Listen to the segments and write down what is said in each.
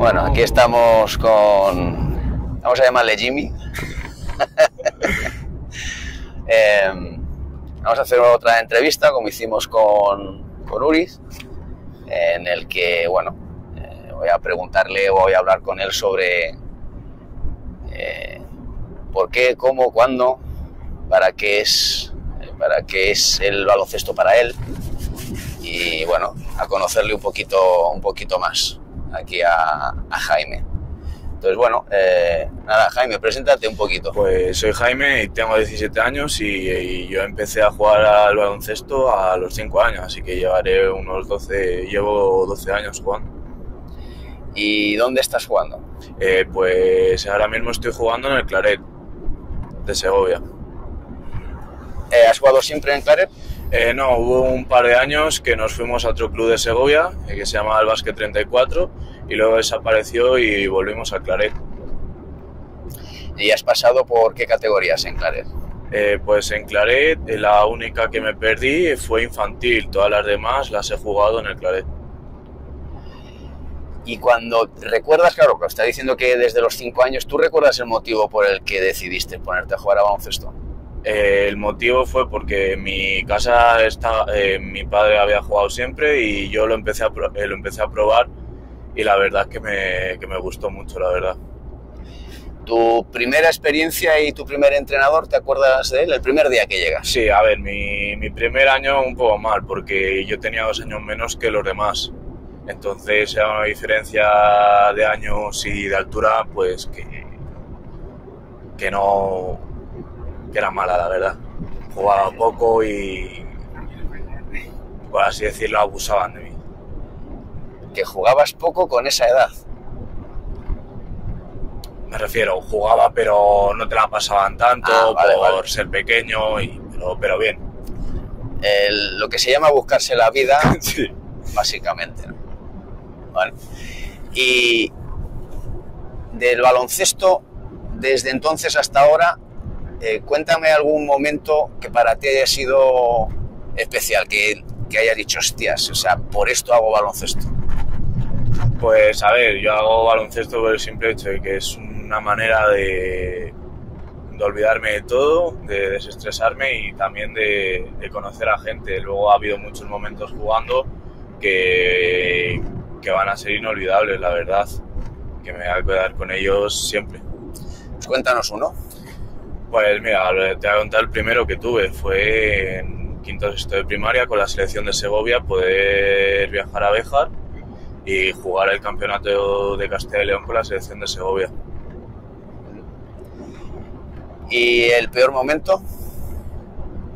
Bueno, aquí estamos con. Vamos a llamarle Jimmy. Em, vamos a hacer otra entrevista, como hicimos con, con Uris, en el que, bueno, eh, voy a preguntarle, voy a hablar con él sobre eh, por qué, cómo, cuándo, para qué es, para qué es el baloncesto para él y, bueno, a conocerle un poquito, un poquito más aquí a, a Jaime. Entonces, bueno, eh, nada, Jaime, preséntate un poquito. Pues soy Jaime y tengo 17 años y, y yo empecé a jugar al baloncesto a los 5 años, así que llevaré unos 12, llevo 12 años jugando. ¿Y dónde estás jugando? Eh, pues ahora mismo estoy jugando en el Claret de Segovia. Eh, ¿Has jugado siempre en Claret? Eh, no, hubo un par de años que nos fuimos a otro club de Segovia, eh, que se llama el Basket 34, y luego desapareció y volvimos a Claret. ¿Y has pasado por qué categorías en Claret? Eh, pues en Claret eh, la única que me perdí fue infantil, todas las demás las he jugado en el Claret. Y cuando recuerdas, claro, que está diciendo que desde los 5 años, ¿tú recuerdas el motivo por el que decidiste ponerte a jugar a baloncesto? Eh, el motivo fue porque en mi casa está, eh, mi padre había jugado siempre y yo lo empecé a, pro- eh, lo empecé a probar y la verdad es que me, que me gustó mucho, la verdad. ¿Tu primera experiencia y tu primer entrenador, te acuerdas de él? El primer día que llegas. Sí, a ver, mi, mi primer año un poco mal porque yo tenía dos años menos que los demás. Entonces era una diferencia de años y de altura pues que, que no que era mala la verdad. Jugaba poco y por así decirlo abusaban de mí. Que jugabas poco con esa edad. Me refiero, jugaba pero no te la pasaban tanto Ah, vale, por vale. ser pequeño y pero, pero bien. El- lo que se llama buscarse la vida, Sí. básicamente. ¿no? Vale. Y del baloncesto, desde entonces hasta ahora, eh, cuéntame algún momento que para ti haya sido especial, que, que hayas dicho, hostias, o sea, por esto hago baloncesto. Pues a ver, yo hago baloncesto por el simple hecho de que es una manera de, de olvidarme de todo, de desestresarme y también de, de conocer a gente. Luego ha habido muchos momentos jugando que, que van a ser inolvidables, la verdad. Que me voy a quedar con ellos siempre. Pues cuéntanos uno. Pues mira, te voy a contar el primero que tuve. Fue en quinto sexto de primaria con la selección de Segovia poder viajar a Béjar y jugar el campeonato de Castilla y León con la selección de Segovia. ¿Y el peor momento?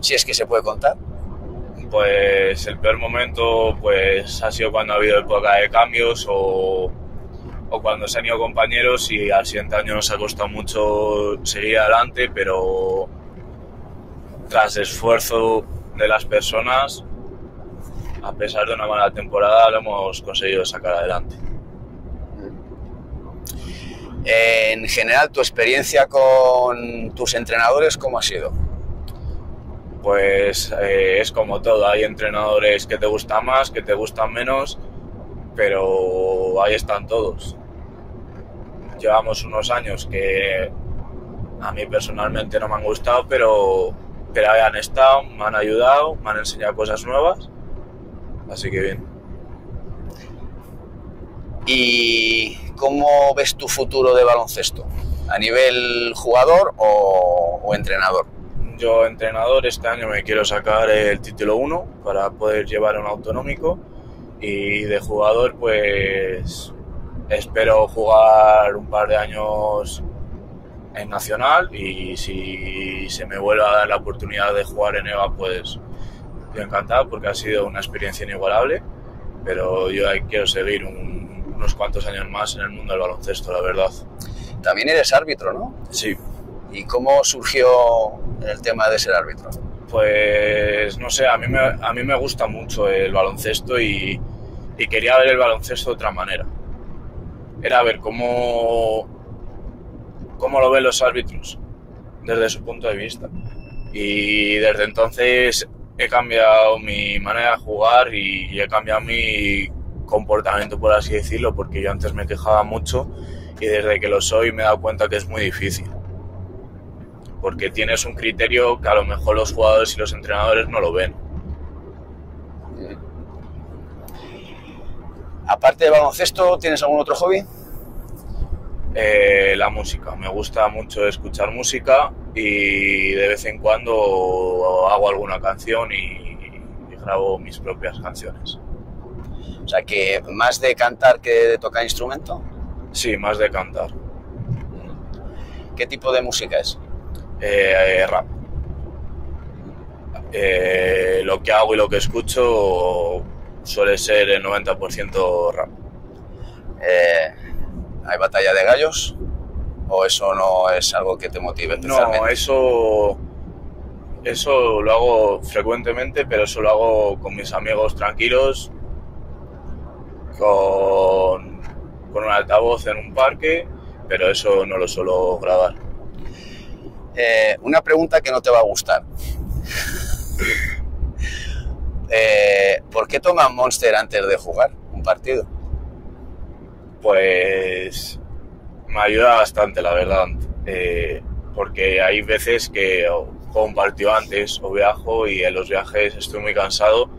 Si es que se puede contar. Pues el peor momento pues ha sido cuando ha habido época de cambios o, o cuando se han ido compañeros y al siguiente año nos ha costado mucho seguir adelante, pero tras esfuerzo de las personas, a pesar de una mala temporada, lo hemos conseguido sacar adelante. En general, tu experiencia con tus entrenadores, ¿cómo ha sido? Pues eh, es como todo, hay entrenadores que te gustan más, que te gustan menos, pero ahí están todos. Llevamos unos años que a mí personalmente no me han gustado, pero, pero han estado, me han ayudado, me han enseñado cosas nuevas, así que bien. ¿Y cómo ves tu futuro de baloncesto? ¿A nivel jugador o, o entrenador? Yo, entrenador, este año me quiero sacar el título 1 para poder llevar un autonómico y de jugador, pues espero jugar un par de años en Nacional y si se me vuelve a dar la oportunidad de jugar en EVA, pues yo encantado porque ha sido una experiencia inigualable, pero yo quiero seguir un- unos cuantos años más en el mundo del baloncesto, la verdad. También eres árbitro, ¿no? Sí, ¿Y cómo surgió el tema de ser árbitro? Pues no sé, a mí me, a mí me gusta mucho el baloncesto y, y quería ver el baloncesto de otra manera. Era ver cómo, cómo lo ven los árbitros desde su punto de vista. Y desde entonces he cambiado mi manera de jugar y he cambiado mi comportamiento, por así decirlo, porque yo antes me quejaba mucho y desde que lo soy me he dado cuenta que es muy difícil. Porque tienes un criterio que a lo mejor los jugadores y los entrenadores no lo ven. Aparte de baloncesto, ¿tienes algún otro hobby? Eh, la música. Me gusta mucho escuchar música y de vez en cuando hago alguna canción y, y grabo mis propias canciones. O sea, que más de cantar que de tocar instrumento. Sí, más de cantar. ¿Qué tipo de música es? Eh, eh, rap. Eh, lo que hago y lo que escucho suele ser el 90% rap. Eh, ¿Hay batalla de gallos? ¿O eso no es algo que te motive especialmente? No, eso, eso lo hago frecuentemente, pero eso lo hago con mis amigos tranquilos, con, con un altavoz en un parque, pero eso no lo suelo grabar. Eh, una pregunta que no te va a gustar. Eh, ¿Por qué tomas Monster antes de jugar un partido? Pues me ayuda bastante, la verdad. Eh, porque hay veces que o juego un partido antes o viajo y en los viajes estoy muy cansado,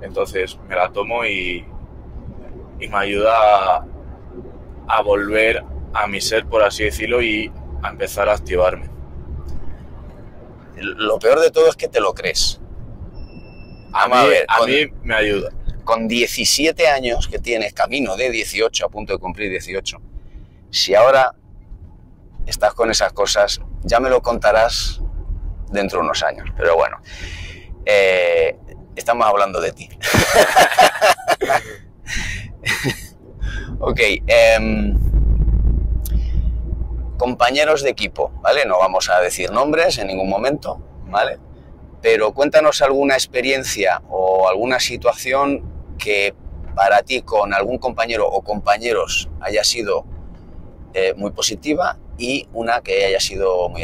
entonces me la tomo y, y me ayuda a, a volver a mi ser, por así decirlo, y a empezar a activarme. Lo peor de todo es que te lo crees. A, Vamos mí, a ver, a con- mí me ayuda. Con 17 años que tienes, camino de 18, a punto de cumplir 18, si ahora estás con esas cosas, ya me lo contarás dentro de unos años. Pero bueno, eh, estamos hablando de ti. ok, em, compañeros de equipo, ¿vale? No vamos a decir nombres en ningún momento, ¿vale? Pero cuéntanos alguna experiencia o alguna situación que para ti con algún compañero o compañeros haya sido eh, muy positiva y una que haya sido muy,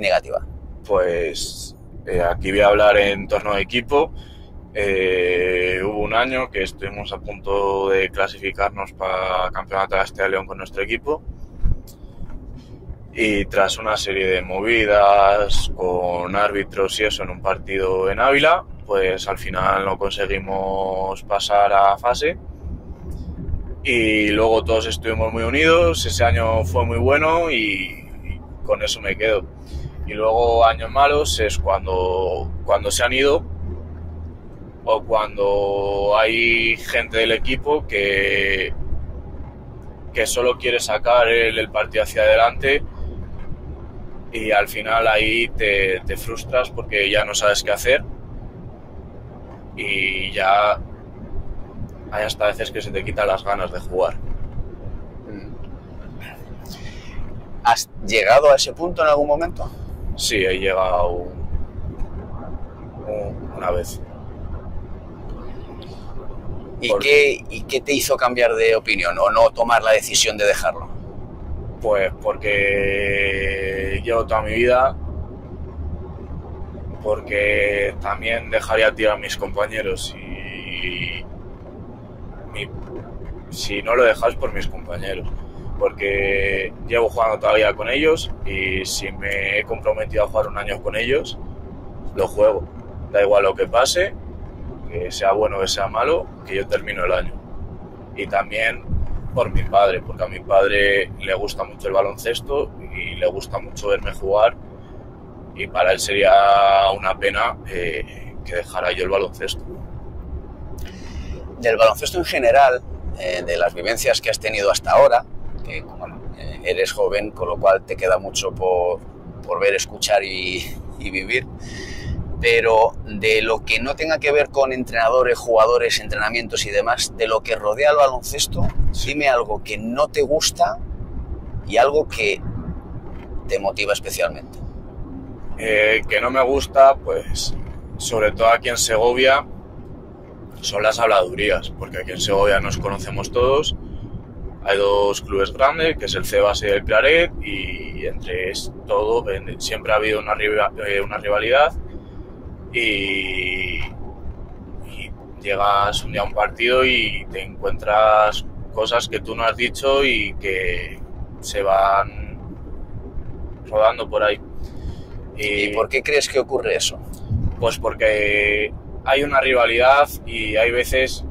negativa. Pues eh, aquí voy a hablar en torno a equipo. Eh, hubo un año que estuvimos a punto de clasificarnos para Campeonato de Castilla León con nuestro equipo. Y tras una serie de movidas con árbitros y eso en un partido en Ávila, pues al final no conseguimos pasar a fase. Y luego todos estuvimos muy unidos, ese año fue muy bueno y, con eso me quedo. Y luego años malos es cuando, cuando se han ido o cuando hay gente del equipo que, que solo quiere sacar el partido hacia adelante y al final ahí te, te frustras porque ya no sabes qué hacer y ya hay hasta veces que se te quitan las ganas de jugar. ¿Has llegado a ese punto en algún momento? Sí, he llegado un- un- una vez. ¿Y Por- qué, ¿Y qué te hizo cambiar de opinión o no tomar la decisión de dejarlo? Pues porque llevo toda mi vida, porque también dejaría tirar a mis compañeros y si no lo dejas por mis compañeros, porque llevo jugando todavía con ellos y si me he comprometido a jugar un año con ellos, lo juego. Da igual lo que pase, que sea bueno o que sea malo, que yo termino el año. Y también por mi padre, porque a mi padre le gusta mucho el baloncesto y le gusta mucho verme jugar y para él sería una pena eh, que dejara yo el baloncesto. Del baloncesto en general, eh, de las vivencias que has tenido hasta ahora, que eh, eres joven, con lo cual te queda mucho por, por ver, escuchar y, y vivir, pero de lo que no tenga que ver con entrenadores, jugadores, entrenamientos y demás, de lo que rodea al baloncesto, dime algo que no te gusta y algo que te motiva especialmente. Eh, que no me gusta, pues sobre todo aquí en Segovia, son las habladurías, porque aquí en Segovia nos conocemos todos. Hay dos clubes grandes, que es el Cebas y el Claret, y entre todo siempre ha habido una, eh, una rivalidad y, y llegas un día a un partido y te encuentras cosas que tú no has dicho y que se van rodando por ahí. ¿Y por qué crees que ocurre eso? Pues porque hay una rivalidad y hay veces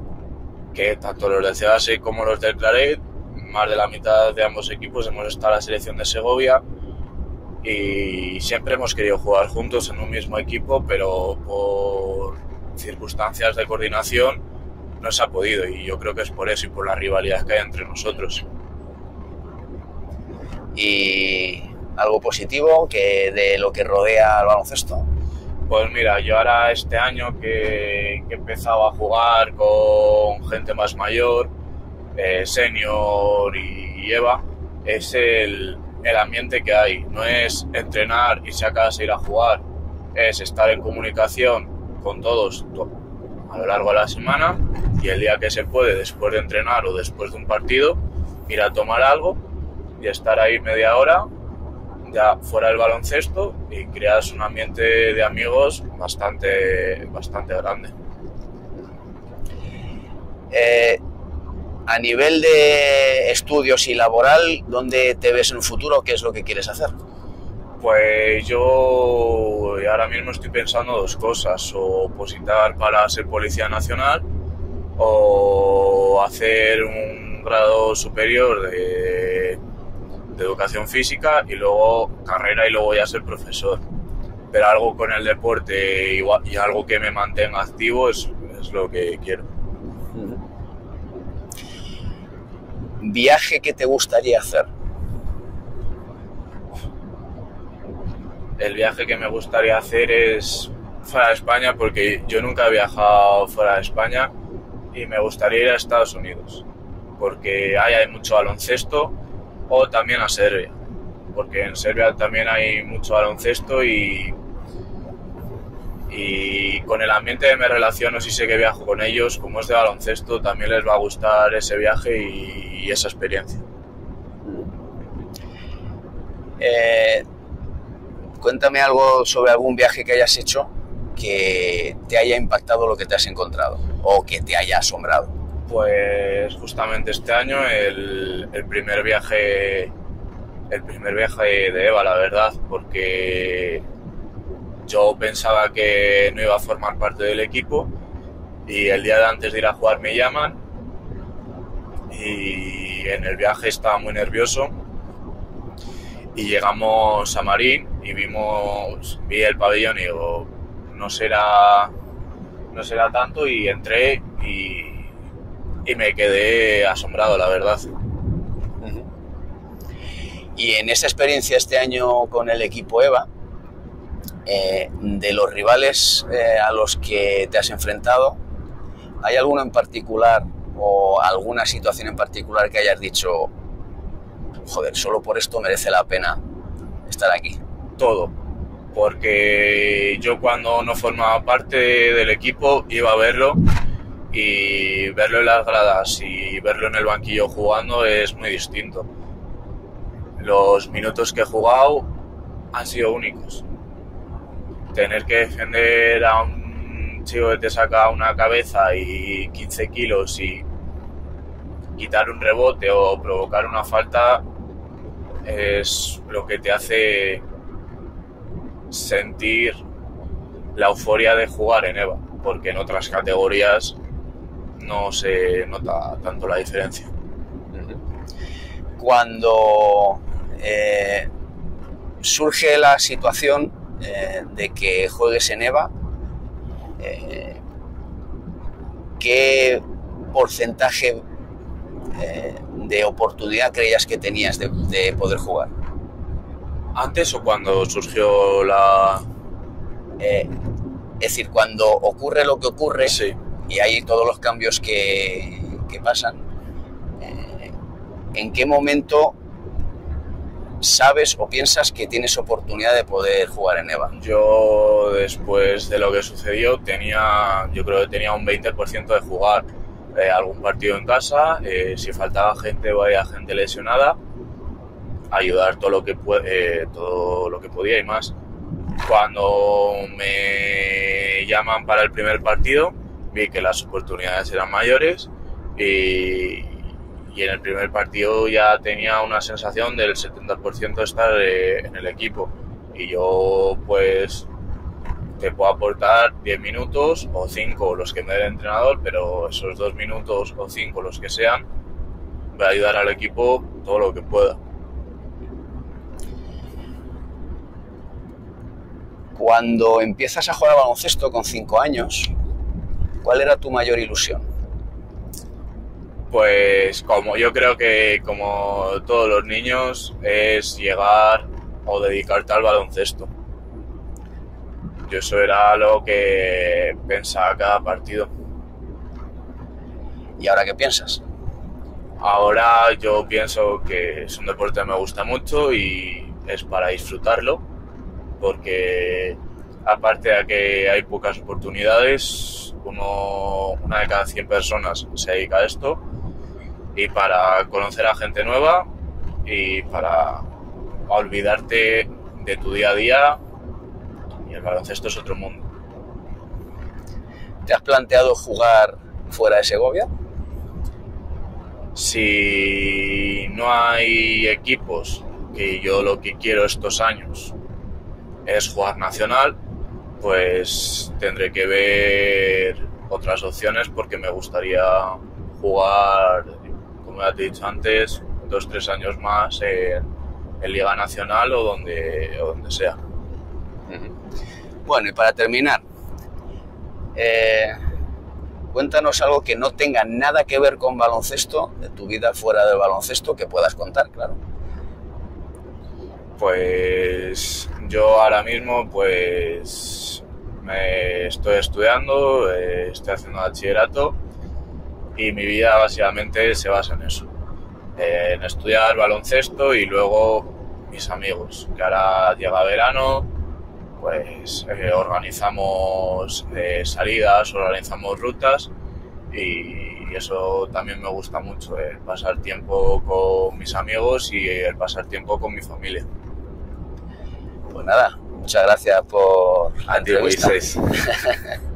que tanto los del CEASE como los del Claret, más de la mitad de ambos equipos hemos estado en la selección de Segovia y siempre hemos querido jugar juntos en un mismo equipo, pero por circunstancias de coordinación no se ha podido y yo creo que es por eso y por la rivalidad que hay entre nosotros. ¿Y algo positivo que de lo que rodea al baloncesto? Pues mira, yo ahora este año que, he empezado a jugar con gente más mayor, eh, senior y, Eva, es el, el, ambiente que hay. No es entrenar y si acabas de ir a jugar, es estar en comunicación con todos a lo largo de la semana y el día que se puede, después de entrenar o después de un partido, ir a tomar algo y estar ahí media hora ya fuera del baloncesto y creas un ambiente de amigos bastante, bastante grande. Eh, a nivel de estudios y laboral, ¿dónde te ves en un futuro? ¿Qué es lo que quieres hacer? Pues yo ahora mismo estoy pensando dos cosas, o opositar para ser policía nacional o hacer un grado superior de educación física y luego carrera y luego ya ser profesor. Pero algo con el deporte y, algo que me mantenga activo es, es lo que quiero. ¿Viaje que te gustaría hacer? El viaje que me gustaría hacer es fuera de España porque yo nunca he viajado fuera de España y me gustaría ir a Estados Unidos porque ahí hay mucho baloncesto o también a Serbia, porque en Serbia también hay mucho baloncesto y, y con el ambiente de me relaciono si sé que viajo con ellos, como es de baloncesto, también les va a gustar ese viaje y, esa experiencia. Eh, cuéntame algo sobre algún viaje que hayas hecho que te haya impactado lo que te has encontrado o que te haya asombrado. Pues justamente este año el, primer viaje el primer viaje de Eva, la verdad, porque yo pensaba que no iba a formar parte del equipo y el día antes de ir a jugar me llaman y en el viaje estaba muy nervioso y llegamos a Marín y vimos vi el pabellón y digo no será no será tanto y entré y y me quedé asombrado, la verdad. Y en esa experiencia este año con el equipo EVA, eh, de los rivales eh, a los que te has enfrentado, ¿hay alguno en particular o alguna situación en particular que hayas dicho, joder, solo por esto merece la pena estar aquí? Todo, porque yo cuando no formaba parte del equipo iba a verlo y verlo en las gradas y verlo en el banquillo jugando es muy distinto. Los minutos que he jugado han sido únicos. Tener que defender a un chico que te saca una cabeza y 15 kilos y quitar un rebote o provocar una falta es lo que te hace sentir la euforia de jugar en EVA, porque en otras categorías no se nota tanto la diferencia. Cuando eh, surge la situación eh, de que juegues en EVA, eh, ¿qué porcentaje de oportunidad creías que tenías de, de, poder jugar? ¿Antes o cuando surgió la...? es decir, cuando ocurre lo que ocurre, sí y hay todos los cambios que, pasan, eh, ¿en qué momento sabes o piensas que tienes oportunidad de poder jugar en EVA? Yo después de lo que sucedió tenía, yo creo que tenía un 20% de jugar eh, algún partido en casa, eh, si faltaba gente o había gente lesionada, ayudar todo lo que todo lo que podía y más. Cuando me llaman para el primer partido, vi que las oportunidades eran mayores y, y en el primer partido ya tenía una sensación del 70% de estar eh, en el equipo. Y yo pues te puedo aportar 10 minutos o 5 los que me dé el entrenador, pero esos 2 minutos o 5 los que sean, voy a ayudar al equipo todo lo que pueda. Cuando empiezas a jugar a baloncesto con 5 años, ¿cuál era tu mayor ilusión? Pues como yo creo que como todos los niños es llegar o dedicarte al baloncesto. Yo eso era lo que pensaba cada partido. ¿Y ahora qué piensas? Ahora yo pienso que es un deporte que me gusta mucho y es para disfrutarlo, porque aparte de que hay pocas oportunidades, uno, una de cada 100 personas se dedica a esto, y para conocer a gente nueva y para olvidarte de tu día a día, y el baloncesto es otro mundo. ¿Te has planteado jugar fuera de Segovia? Si no hay equipos, que yo lo que quiero estos años es jugar nacional, pues tendré que ver otras opciones porque me gustaría jugar, como ya te he dicho antes, dos, tres años más en, en Liga Nacional o donde, o donde sea. Bueno, y para terminar, eh, cuéntanos algo que no tenga nada que ver con baloncesto, de tu vida fuera del baloncesto, que puedas contar, claro. Pues yo ahora mismo pues me estoy estudiando, eh, estoy haciendo bachillerato y mi vida básicamente se basa en eso, en estudiar baloncesto y luego mis amigos, que ahora llega verano, pues eh, organizamos eh, salidas, organizamos rutas y, eso también me gusta mucho, el pasar tiempo con mis amigos y el pasar tiempo con mi familia. Pues nada, muchas gracias por A ti.